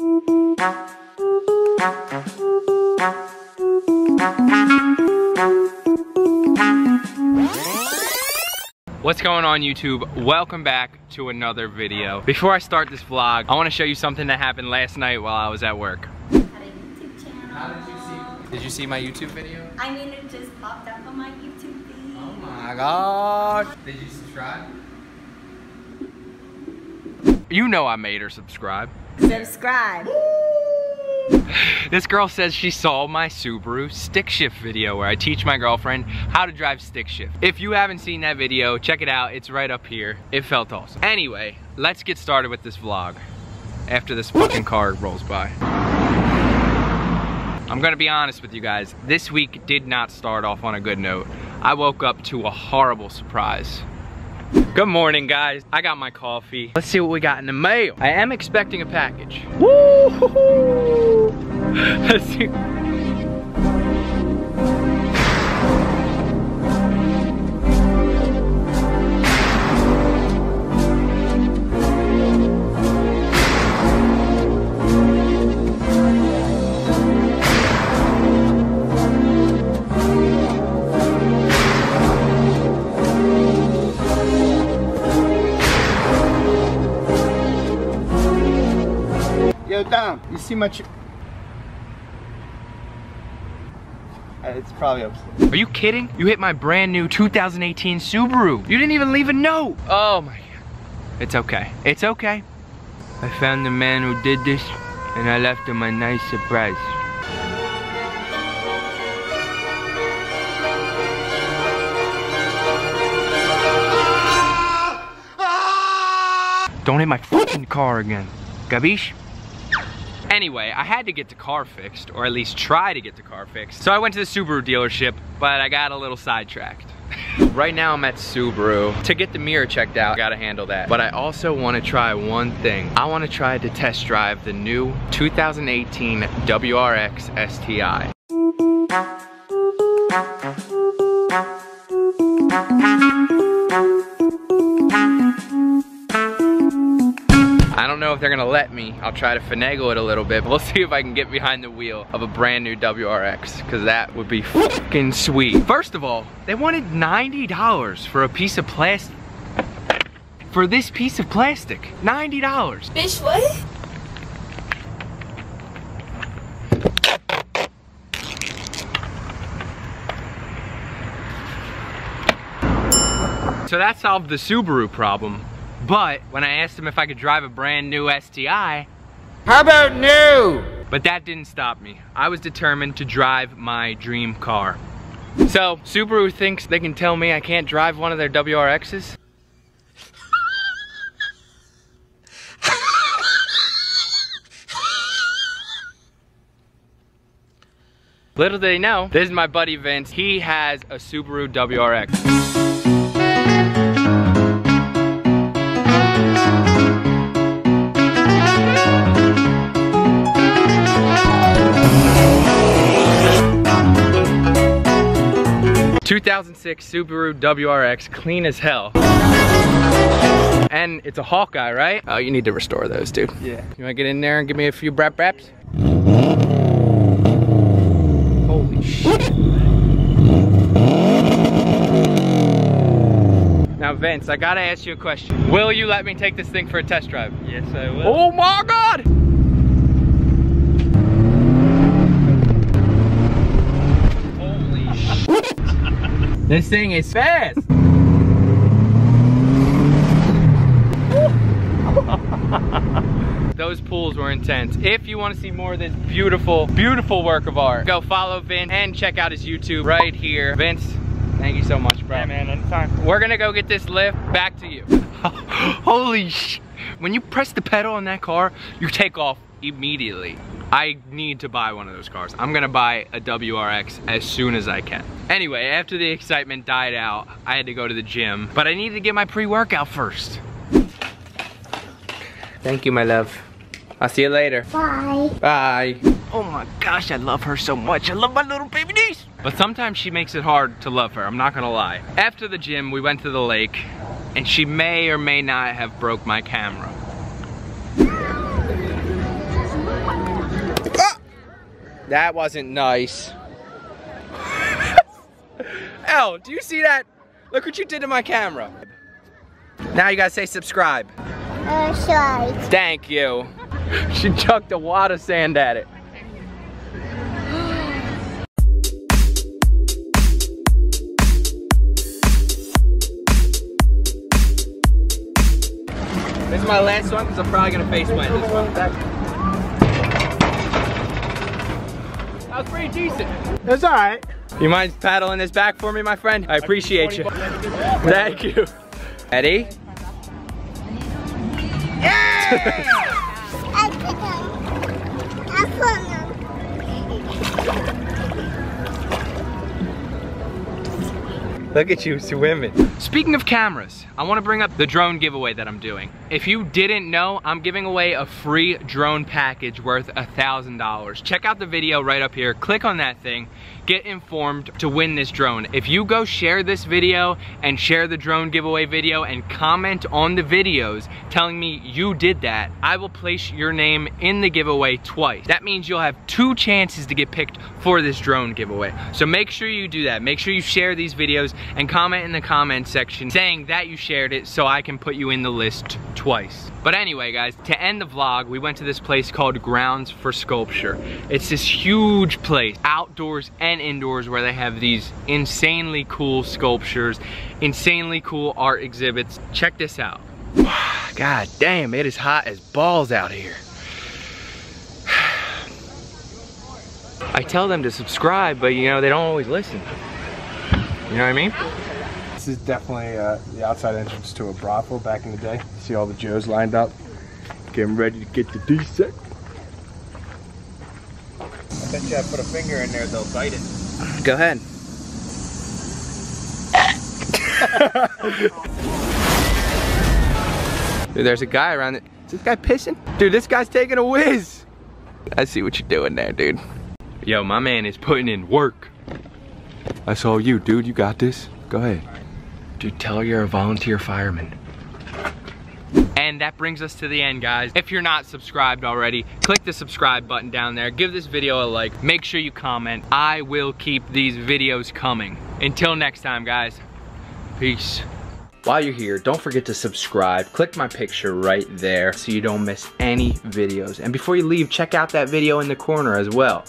What's going on YouTube? Welcome back to another video. Before I start this vlog, I wanna show you something that happened last night while I was at work. Had a YouTube channel. How did you see, did you see my YouTube video? I mean, it just popped up on my YouTube feed. Oh my gosh. Did you subscribe? You know I made her subscribe. Subscribe. This girl says she saw my Subaru stick shift video where I teach my girlfriend how to drive stick shift. If you haven't seen that video, check it out. It's right up here. It felt awesome. Anyway, let's get started with this vlog after this fucking car rolls by. I'm gonna be honest with you guys. This week did not start off on a good note. I woke up to a horrible surprise. Good morning, guys. I got my coffee. Let's see what we got in the mail. I am expecting a package. Woo! Let's see. Yo, Dom, you see my ch- Uh, It's probably upstairs. Are you kidding? You hit my brand new 2018 Subaru. You didn't even leave a note. Oh my God. It's okay. It's okay. I found the man who did this and I left him a nice surprise. Don't hit my fucking car again. Gabish? Anyway, I had to get the car fixed, or at least try to get the car fixed. So I went to the Subaru dealership, but I got a little sidetracked. right now I'm at Subaru. To get the mirror checked out, I gotta handle that. But I also wanna try one thing. I wanna try to test drive the new 2018 WRX STI. I don't know if they're gonna let me. I'll try to finagle it a little bit, but we'll see if I can get behind the wheel of a brand new WRX, because that would be fucking sweet. First of all, they wanted $90 for a piece of plastic. For this piece of plastic, $90. Bitch, what? So that solved the Subaru problem. But when I asked him if I could drive a brand new STI, How about new? But that didn't stop me. I was determined to drive my dream car. So, Subaru thinks they can tell me I can't drive one of their WRXs? Little do they know, this is my buddy Vince. He has a Subaru WRX. Two thousand six Subaru WRX, clean as hell. And it's a Hawkeye, right? Oh, you need to restore those, dude. Yeah. You wanna get in there and give me a few brap braps? Holy shit. Now, Vince, I gotta ask you a question. Will you let me take this thing for a test drive? Yes, I will. Oh my god! Holy shit. This thing is fast! Those pools were intense. If you want to see more of this beautiful, beautiful work of art, go follow Vince and check out his YouTube right here. Vince, thank you so much, bro. Yeah, man, anytime. We're gonna go get this lift. Back to you. Holy sh! When you press the pedal on that car, you take off immediately. I need to buy one of those cars. I'm gonna buy a WRX as soon as I can. Anyway, after the excitement died out, I had to go to the gym, but I needed to get my pre-workout first. Thank you, my love. I'll see you later. Bye. Bye. Oh my gosh, I love her so much. I love my little baby niece. But sometimes she makes it hard to love her, I'm not gonna lie. After the gym, we went to the lake, and she may or may not have broke my camera. That wasn't nice. Elle, do you see that? Look what you did to my camera. Now you gotta say subscribe. Uh. Thank you. She chucked a wad of sand at it. This is my last one because I'm probably gonna face plant this one. That was pretty decent. That's all right. You mind paddling this back for me, my friend? I appreciate you. Thank you. Eddie? Look at you swimming. Speaking of cameras, I wanna bring up the drone giveaway that I'm doing. If you didn't know, I'm giving away a free drone package worth a $1,000. Check out the video right up here, click on that thing, get informed to win this drone. If you go share this video and share the drone giveaway video and comment on the videos telling me you did that, I will place your name in the giveaway twice. That means you'll have two chances to get picked for this drone giveaway. So make sure you do that. Make sure you share these videos and comment in the comment section saying that you shared it so I can put you in the list twice. But anyway guys, to end the vlog, we went to this place called Grounds for Sculpture. It's this huge place, outdoors and indoors where they have these insanely cool sculptures, insanely cool art exhibits. Check this out. God damn, it is hot as balls out here. I tell them to subscribe, but you know, they don't always listen. You know what I mean? This is definitely uh, the outside entrance to a brothel back in the day. See all the Joes lined up, getting ready to get the D-sec. Bet you I put a finger in there, they'll bite it. Go ahead. Dude, there's a guy around it. Is this guy pissing? Dude, this guy's taking a whiz. I see what you're doing there, dude. Yo, my man is putting in work. I saw you, dude. You got this. Go ahead. Dude, tell her you're a volunteer fireman. And that brings us to the end, guys. If you're not subscribed already, click the subscribe button down there. Give this video a like. Make sure you comment. I will keep these videos coming. Until next time, guys. Peace. While you're here, don't forget to subscribe. Click my picture right there so you don't miss any videos. And before you leave, check out that video in the corner as well.